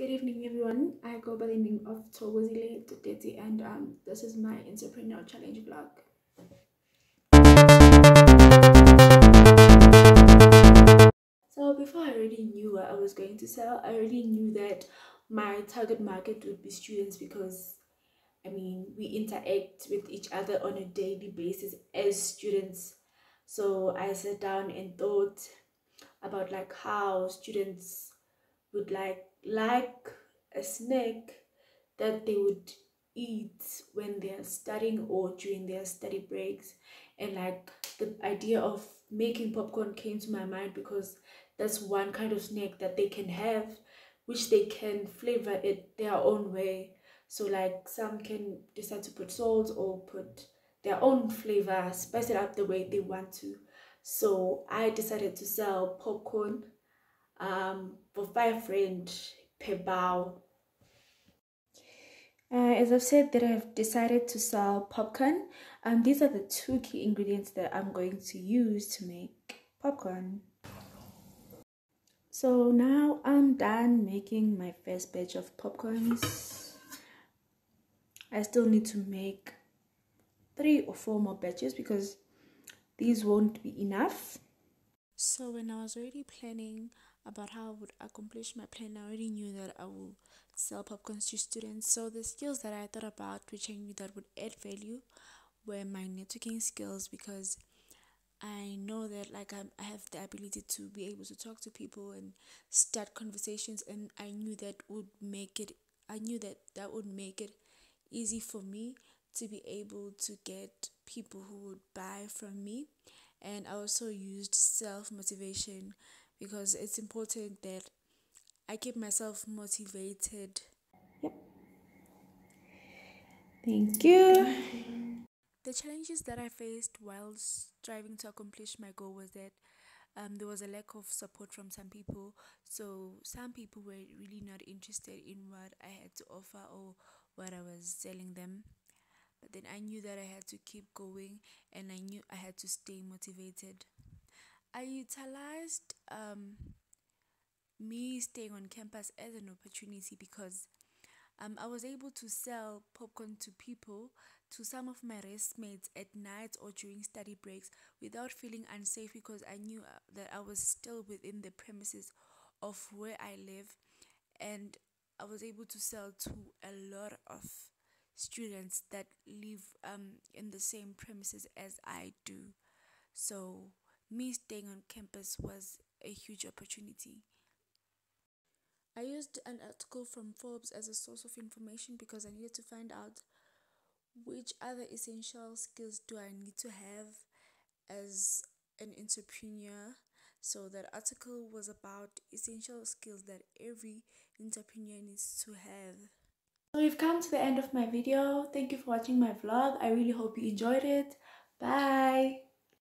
Good evening, everyone. I go by the name of Thokozile Tsotetsi, and um, this is my entrepreneurial challenge vlog. So before I already knew what I was going to sell, I already knew that my target market would be students because I mean we interact with each other on a daily basis as students. So I sat down and thought about like how students would like like a snack that they would eat when they're studying or during their study breaks. And like the idea of making popcorn came to my mind because that's one kind of snack that they can have which they can flavor it their own way. So like some can decide to put salt or put their own flavor spice it up the way they want to. So i decided to sell popcorn um, for five rand per bow uh, as I've said that I've decided to sell popcorn, um, these are the two key ingredients that I'm going to use to make popcorn. So now I'm done making my first batch of popcorns. I still need to make three or four more batches because these won't be enough. So when I was already planning about how I would accomplish my plan, I already knew that I would sell popcorns to students. So the skills that I thought about, which I knew that would add value, were my networking skills because I know that like I'm, I have the ability to be able to talk to people and start conversations, and I knew that would make it. I knew that that would make it easy for me to be able to get people who would buy from me, and I also used self motivation because it's important that I keep myself motivated. Yep. Thank you. The challenges that I faced while striving to accomplish my goal was that um, there was a lack of support from some people. So, some people were really not interested in what I had to offer or what I was selling them. But then I knew that I had to keep going and I knew I had to stay motivated. I utilized um, me staying on campus as an opportunity because um, I was able to sell popcorn to people, to some of my mates at night or during study breaks without feeling unsafe because I knew uh, that I was still within the premises of where I live and I was able to sell to a lot of students that live um, in the same premises as I do. So, me staying on campus was a huge opportunity. I used an article from Forbes as a source of information because I needed to find out which other essential skills do I need to have as an entrepreneur. So that article was about essential skills that every entrepreneur needs to have. So we've come to the end of my video. Thank you for watching my vlog. I really hope you enjoyed it. Bye.